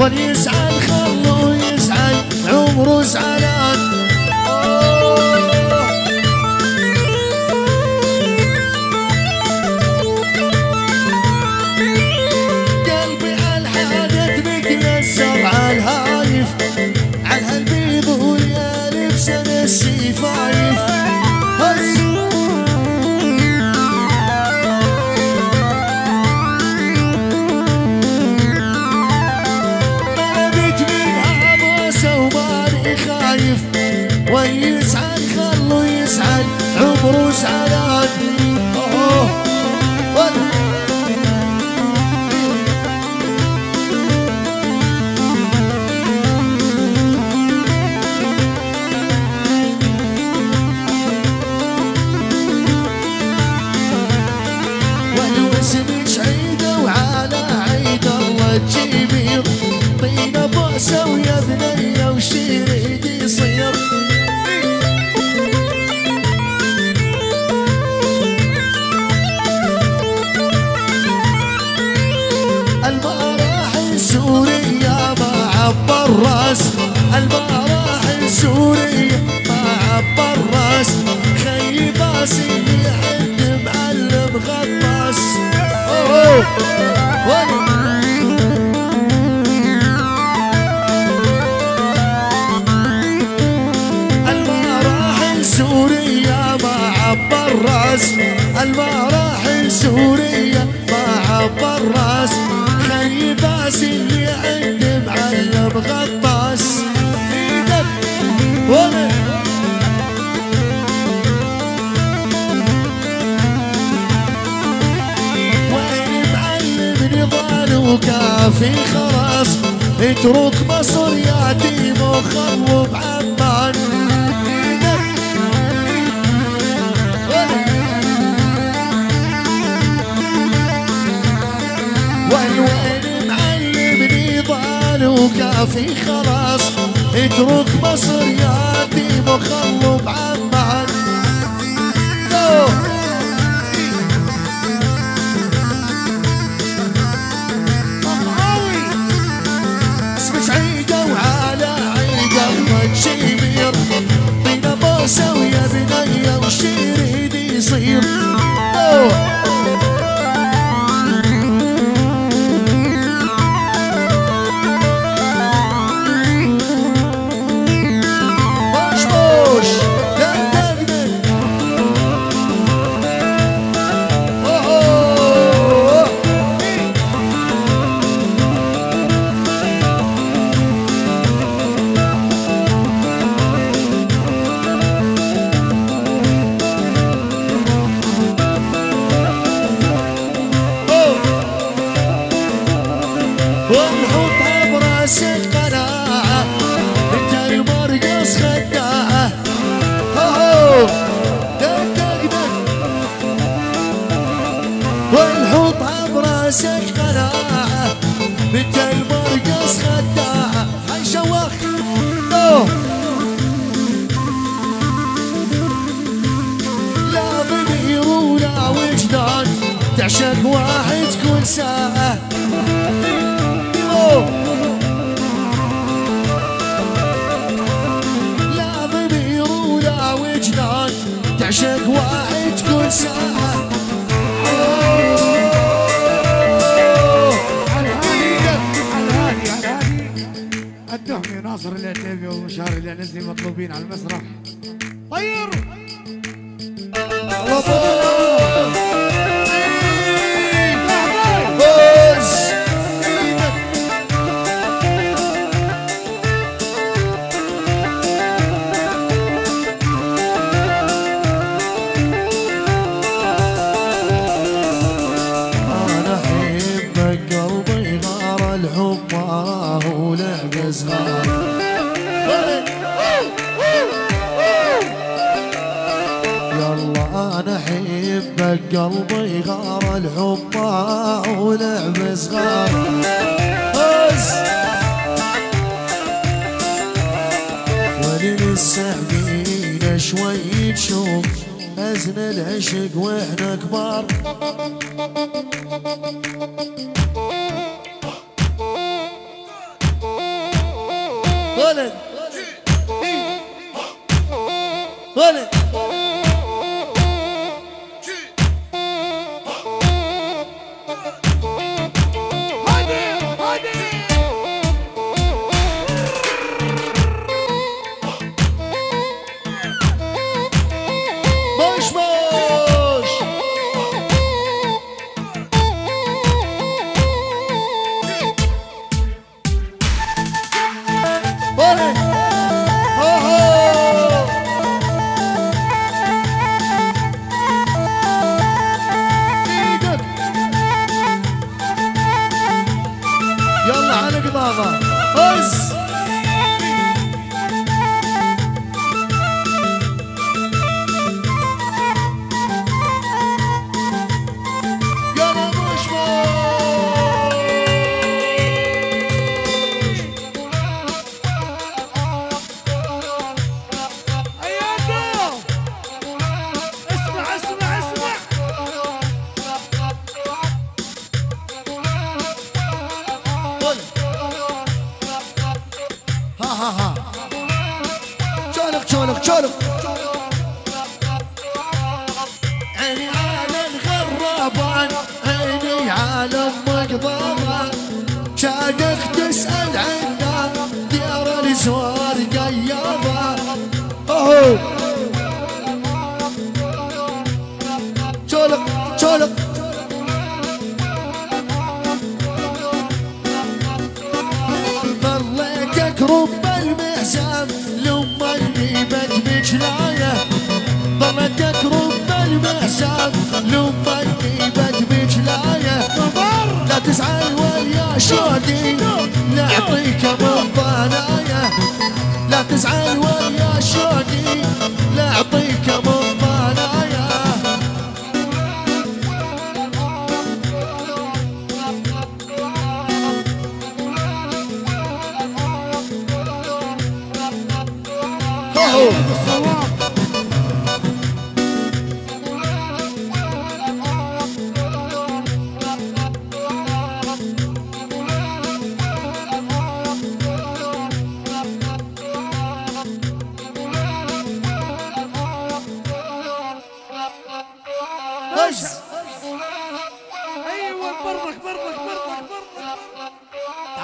what is on when you sang المراحل سوريا ما عبر راسي في خلاص اترك مصر يا ديمو خلوب عمان والوين معلم ضال وكافي خلاص. اترك مصر يا والحب ابرز القناعه انت المرقص خداعه هو والحب ابرز القناعه انت المرقص خداعه هاي شواخ. لا ضمير ولا وجدان. تعشق واحد كل ساعة. العنزي مطلوبين على المسرح. طير! احبك قلبي غار الحب ولعب صغار. بس. وللسحبين شوي تشوف أزن العشق وإحنا كبار. ولد. ولد. شولك عيني عالم غرابان عيني عالم مقضبان شاقك تسأل عنا ديار الزوار قيابة اوه شولك شولك ظليتك رب المحزام لما النيبت بجلاية ظليتك رب المحزام لما النيبت بجلاية لا تزعل ويا شوقي نعطيك من ضنايا. لا تزعل ويا شوقي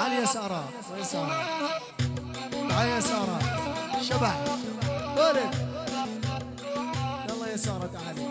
وين سارة تعال يا سارة. شبح ولد يلا يا سارة تعالي